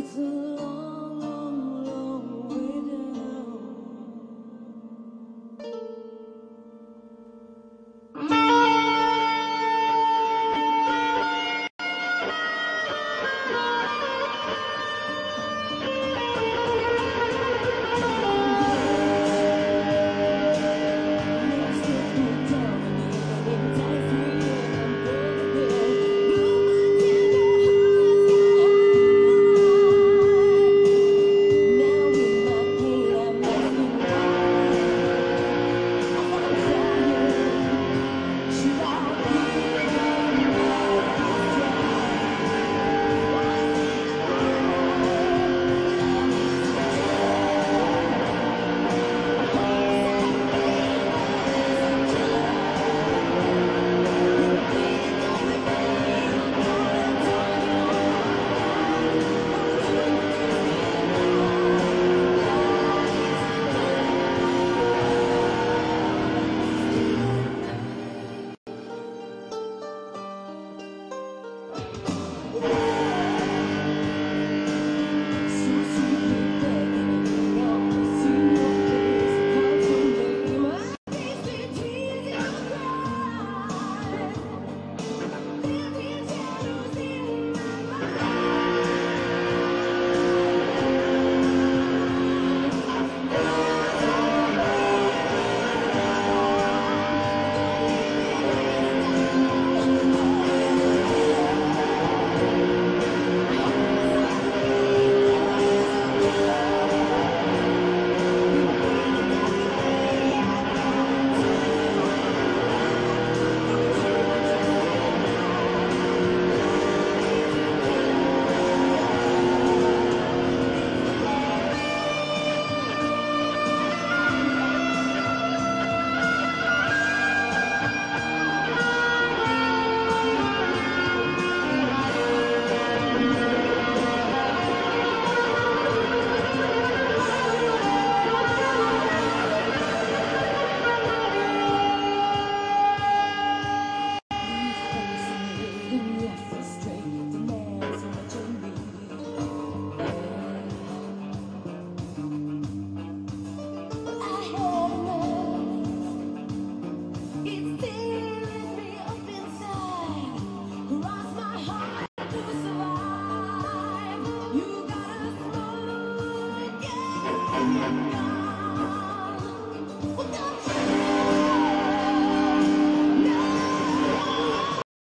it's